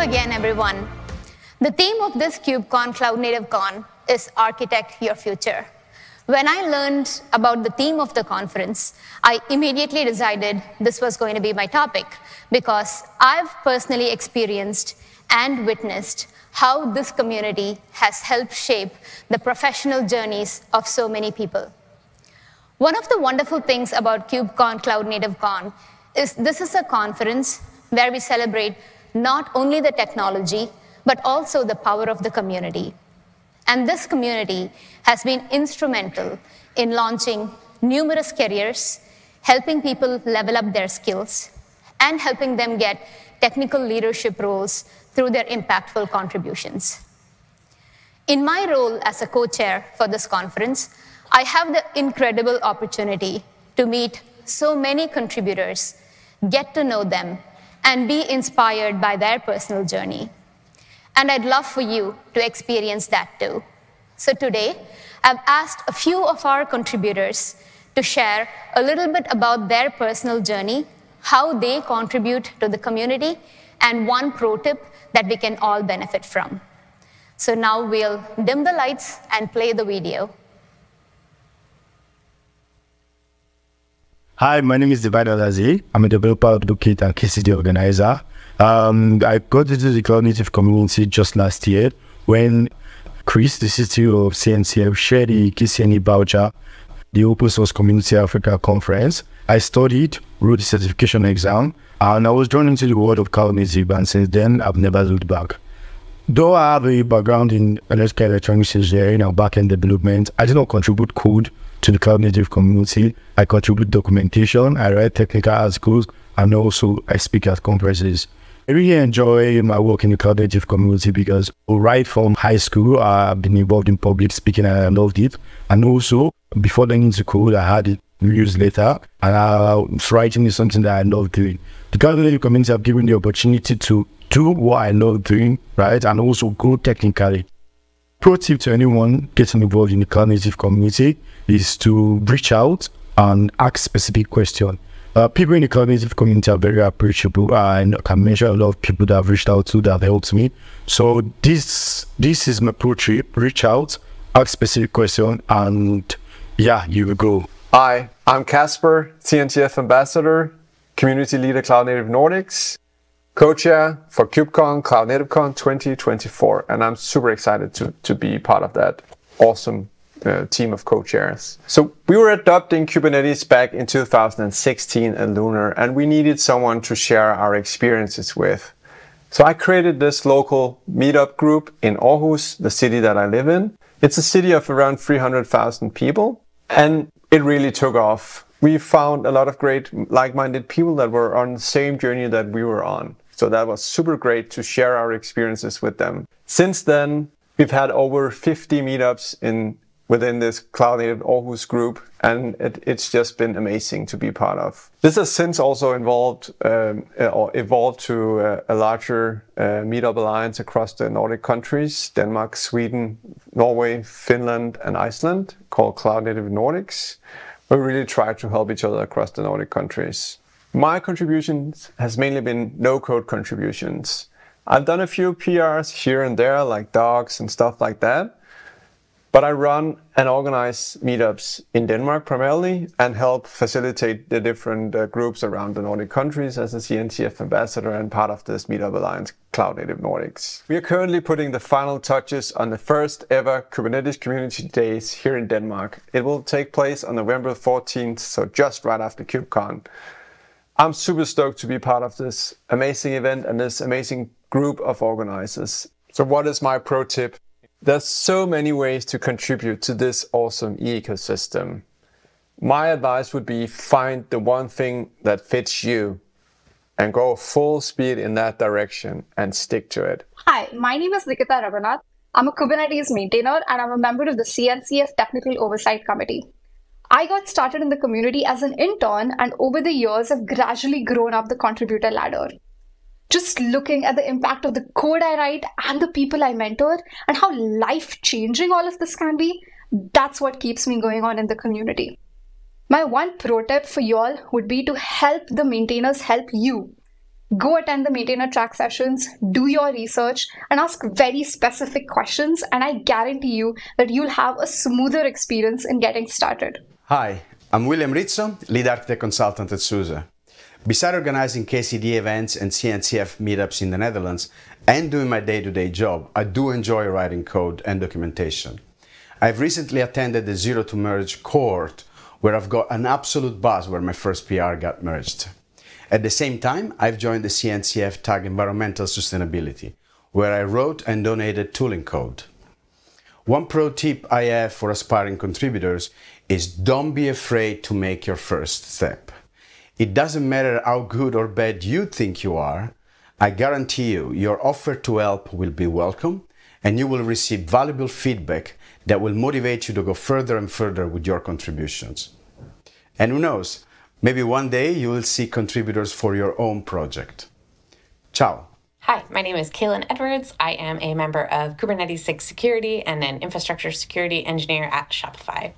again, everyone. The theme of this KubeCon Cloud Native Con is Architect Your Future. When I learned about the theme of the conference, I immediately decided this was going to be my topic because I've personally experienced and witnessed how this community has helped shape the professional journeys of so many people. One of the wonderful things about KubeCon Cloud Native Con is this is a conference where we celebrate not only the technology, but also the power of the community. And this community has been instrumental in launching numerous careers, helping people level up their skills, and helping them get technical leadership roles through their impactful contributions. In my role as a co chair for this conference, I have the incredible opportunity to meet so many contributors, get to know them, and be inspired by their personal journey. And I'd love for you to experience that too. So today, I've asked a few of our contributors to share a little bit about their personal journey, how they contribute to the community, and one pro tip that we can all benefit from. So now we'll dim the lights and play the video. Hi, my name is Divine Odazie. I'm a developer, advocate, and KCD organizer. Um, I got into the cloud native community just last year when Chris, the CTO of CNCF, shared the KCNA voucher, the Open Source Community Africa conference. I studied, wrote the certification exam, and I was drawn into the world of cloud native, and since then, I've never looked back. Though I have a background in electrical electronics engineering and backend development, I did not contribute code to the cloud native community. I contribute documentation, I write technical articles, and also I speak at conferences. I really enjoy my work in the cloud native community because right from high school, I've been involved in public speaking and I loved it. And also, before learning to code, I had years later, and I, writing is something that I love doing. The cloud native community have given the opportunity to do what I love doing, right, and also grow technically. Pro tip to anyone getting involved in the cloud native community is to reach out and ask specific questions. Uh, people in the cloud native community are very approachable, and I can mention a lot of people that I've reached out to that helped me. So this this is my pro tip: reach out, ask specific question, and yeah, you will go. Hi, I'm Kasper, CNCF ambassador, community leader, Cloud Native Nordics, co-chair for KubeCon Cloud Native Con 2024, and I'm super excited to to be part of that awesome uh, team of co-chairs. So we were adopting Kubernetes back in 2016 at Lunar, and we needed someone to share our experiences with. So I created this local meetup group in Aarhus, the city that I live in. It's a city of around 300,000 people, and it really took off. We found a lot of great like-minded people that were on the same journey that we were on. So that was super great to share our experiences with them. Since then, we've had over 50 meetups in within this Cloud Native Aarhus group, and it, it's just been amazing to be part of. This has since also involved um, evolved to a, a larger uh, meetup alliance across the Nordic countries: Denmark, Sweden, Norway, Finland, and Iceland, called Cloud Native Nordics. We really try to help each other across the Nordic countries. My contributions has mainly been no-code contributions. I've done a few PRs here and there, like docs and stuff like that. But I run and organize meetups in Denmark primarily and help facilitate the different uh, groups around the Nordic countries as a CNCF ambassador and part of this Meetup Alliance Cloud Native Nordics. We are currently putting the final touches on the first ever Kubernetes Community Days here in Denmark. It will take place on November 14th, so just right after KubeCon. I'm super stoked to be part of this amazing event and this amazing group of organizers. So what is my pro tip? There's so many ways to contribute to this awesome ecosystem. My advice would be find the one thing that fits you and go full speed in that direction and stick to it. Hi, my name is Nikita Raghunath. I'm a Kubernetes maintainer and I'm a member of the CNCF Technical Oversight Committee. I got started in the community as an intern and over the years have gradually grown up the contributor ladder just looking at the impact of the code I write and the people I mentor and how life changing all of this can be, that's what keeps me going on in the community. My one pro tip for y'all would be to help the maintainers help you. Go attend the maintainer track sessions, do your research, and ask very specific questions, and I guarantee you that you'll have a smoother experience in getting started. Hi, I'm William Rizzo, lead architect consultant at SUSE. Beside organizing KCD events and CNCF meetups in the Netherlands and doing my day to day job, I do enjoy writing code and documentation. I've recently attended the Zero to Merge cohort where I've got an absolute buzz where my first PR got merged. At the same time, I've joined the CNCF tag Environmental Sustainability, where I wrote and donated tooling code. One pro tip I have for aspiring contributors is don't be afraid to make your first step. It doesn't matter how good or bad you think you are, I guarantee you your offer to help will be welcome and you will receive valuable feedback that will motivate you to go further and further with your contributions. And who knows, maybe one day you will see contributors for your own project. Ciao. Hi, my name is Kaylin Edwards. I am a member of Kubernetes SIG Security and an infrastructure security engineer at Shopify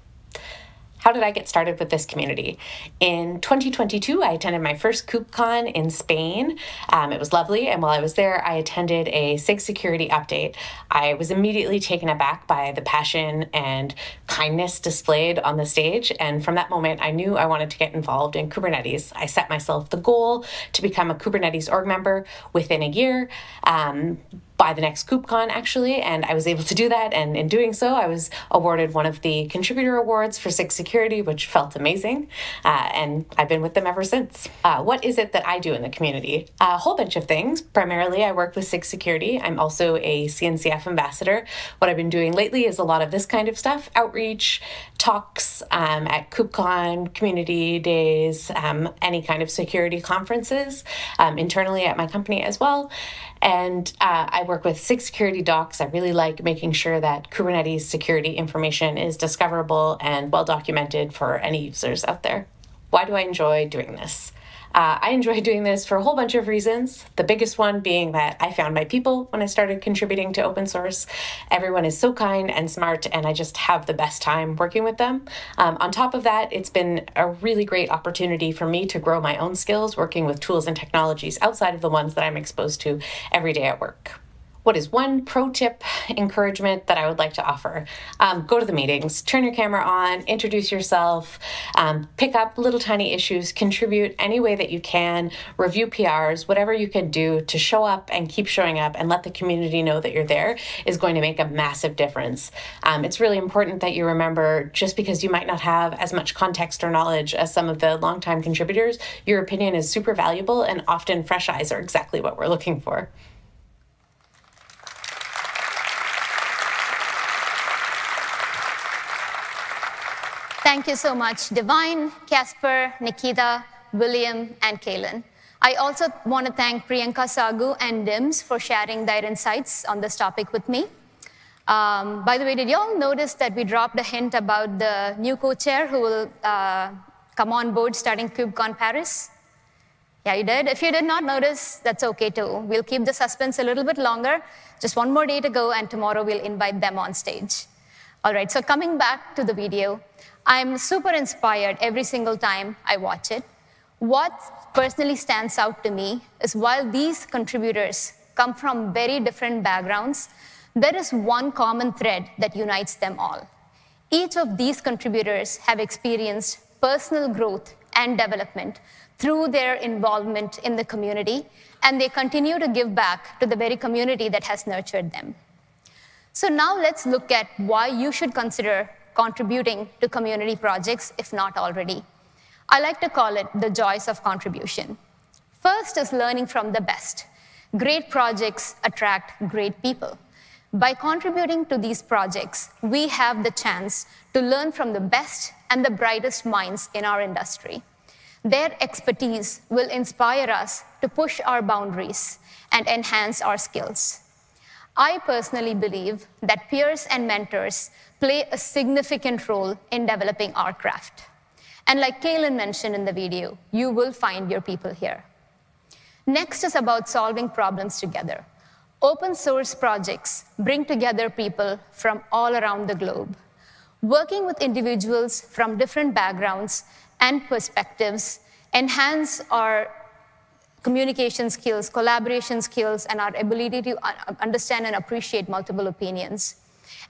how did I get started with this community? In 2022, I attended my first KubeCon in Spain. Um, it was lovely, and while I was there, I attended a SIG security update. I was immediately taken aback by the passion and kindness displayed on the stage, and from that moment, I knew I wanted to get involved in Kubernetes. I set myself the goal to become a Kubernetes org member within a year. Um, by the next KubeCon actually, and I was able to do that. And in doing so, I was awarded one of the contributor awards for SIG Security, which felt amazing. Uh, and I've been with them ever since. Uh, what is it that I do in the community? A whole bunch of things. Primarily, I work with SIG Security. I'm also a CNCF ambassador. What I've been doing lately is a lot of this kind of stuff outreach, talks um, at KubeCon, community days, um, any kind of security conferences um, internally at my company as well. And uh, I work with SIG security docs. I really like making sure that Kubernetes security information is discoverable and well documented for any users out there. Why do I enjoy doing this? Uh, I enjoy doing this for a whole bunch of reasons. The biggest one being that I found my people when I started contributing to open source. Everyone is so kind and smart, and I just have the best time working with them. Um, on top of that, it's been a really great opportunity for me to grow my own skills working with tools and technologies outside of the ones that I'm exposed to every day at work what is one pro tip encouragement that I would like to offer? Um, go to the meetings, turn your camera on, introduce yourself, um, pick up little tiny issues, contribute any way that you can, review PRs, whatever you can do to show up and keep showing up and let the community know that you're there is going to make a massive difference. Um, it's really important that you remember just because you might not have as much context or knowledge as some of the longtime contributors, your opinion is super valuable and often fresh eyes are exactly what we're looking for. Thank you so much, Divine, Kasper, Nikita, William, and Kaylin. I also want to thank Priyanka Saggu and DIMS for sharing their insights on this topic with me. Um, by the way, did you all notice that we dropped a hint about the new co-chair who will uh, come on board starting KubeCon Paris? Yeah, you did. If you did not notice, that's okay too. We'll keep the suspense a little bit longer. Just one more day to go, and tomorrow we'll invite them on stage. All right, so coming back to the video, I'm super inspired every single time I watch it. What personally stands out to me is while these contributors come from very different backgrounds, there is one common thread that unites them all. Each of these contributors have experienced personal growth and development through their involvement in the community, and they continue to give back to the very community that has nurtured them. So now let's look at why you should consider contributing to community projects, if not already. I like to call it the joys of contribution. First is learning from the best. Great projects attract great people. By contributing to these projects, we have the chance to learn from the best and the brightest minds in our industry. Their expertise will inspire us to push our boundaries and enhance our skills. I personally believe that peers and mentors play a significant role in developing our craft. And like Kaylin mentioned in the video, you will find your people here. Next is about solving problems together. Open source projects bring together people from all around the globe. Working with individuals from different backgrounds and perspectives enhance our communication skills, collaboration skills, and our ability to understand and appreciate multiple opinions.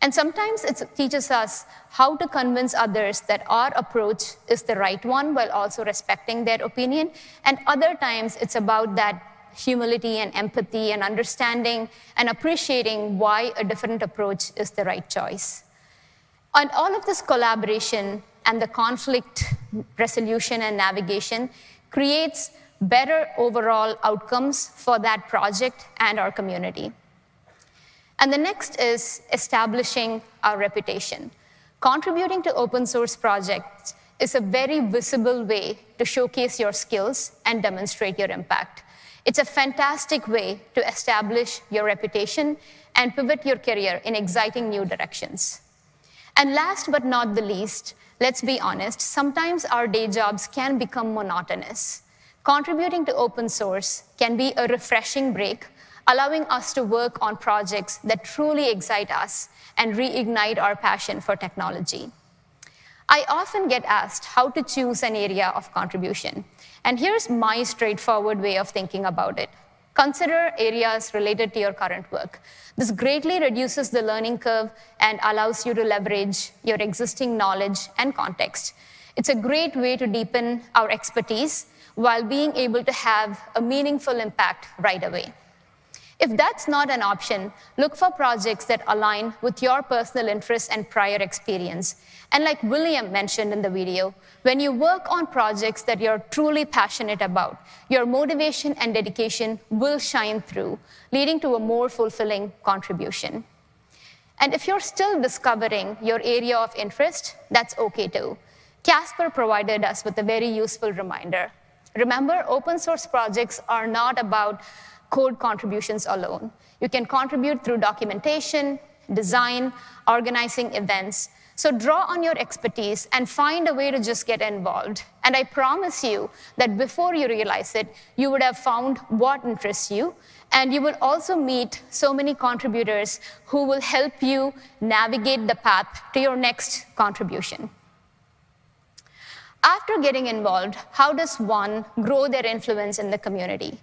And sometimes it teaches us how to convince others that our approach is the right one while also respecting their opinion. And other times it's about that humility and empathy and understanding and appreciating why a different approach is the right choice. And all of this collaboration and the conflict resolution and navigation creates better overall outcomes for that project and our community. And the next is establishing our reputation. Contributing to open source projects is a very visible way to showcase your skills and demonstrate your impact. It's a fantastic way to establish your reputation and pivot your career in exciting new directions. And last but not the least, let's be honest, sometimes our day jobs can become monotonous. Contributing to open source can be a refreshing break, allowing us to work on projects that truly excite us and reignite our passion for technology. I often get asked how to choose an area of contribution. And here's my straightforward way of thinking about it. Consider areas related to your current work. This greatly reduces the learning curve and allows you to leverage your existing knowledge and context. It's a great way to deepen our expertise while being able to have a meaningful impact right away. If that's not an option, look for projects that align with your personal interests and prior experience. And like William mentioned in the video, when you work on projects that you're truly passionate about, your motivation and dedication will shine through, leading to a more fulfilling contribution. And if you're still discovering your area of interest, that's okay too. Kasper provided us with a very useful reminder. Remember, open source projects are not about code contributions alone. You can contribute through documentation, design, organizing events. So draw on your expertise and find a way to just get involved. And I promise you that before you realize it, you would have found what interests you. And you will also meet so many contributors who will help you navigate the path to your next contribution. After getting involved, how does one grow their influence in the community?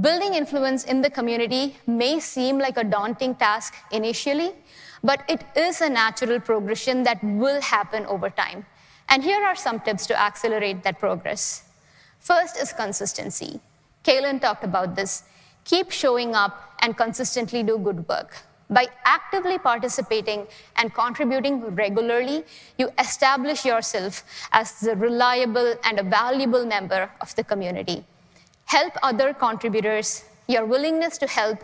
Building influence in the community may seem like a daunting task initially, but it is a natural progression that will happen over time. And here are some tips to accelerate that progress. First is consistency. Kaylin talked about this. Keep showing up and consistently do good work. By actively participating and contributing regularly, you establish yourself as a reliable and a valuable member of the community. Help other contributors. Your willingness to help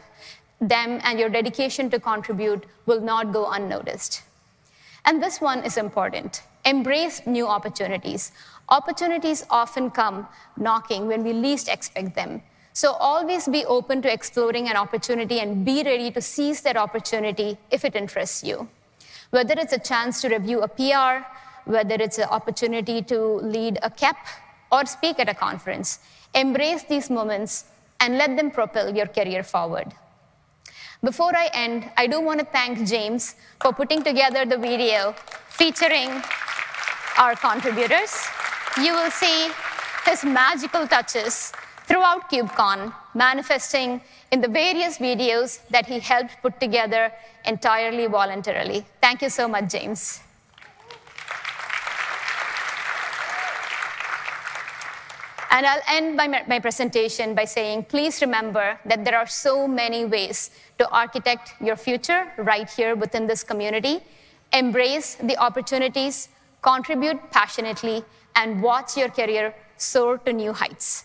them and your dedication to contribute will not go unnoticed. And this one is important. Embrace new opportunities. Opportunities often come knocking when we least expect them. So always be open to exploring an opportunity and be ready to seize that opportunity if it interests you. Whether it's a chance to review a PR, whether it's an opportunity to lead a KEP or speak at a conference, embrace these moments and let them propel your career forward. Before I end, I do want to thank James for putting together the video featuring our contributors. You will see his magical touches throughout KubeCon, manifesting in the various videos that he helped put together entirely voluntarily. Thank you so much, James. And I'll end my, my presentation by saying, please remember that there are so many ways to architect your future right here within this community. Embrace the opportunities, contribute passionately, and watch your career soar to new heights.